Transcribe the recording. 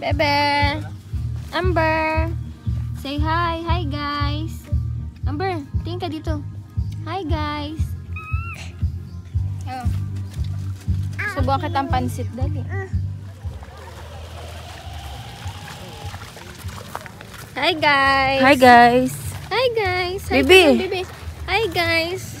Bebe. Amber. Say hi. Hi, guys. Amber, tingin ka dito. Hi, guys. Oh. Subukan kitang pansit dali. Hi, guys. Hi guys. Hi, guys. Hi, Bibi. Bibi. Hi, guys.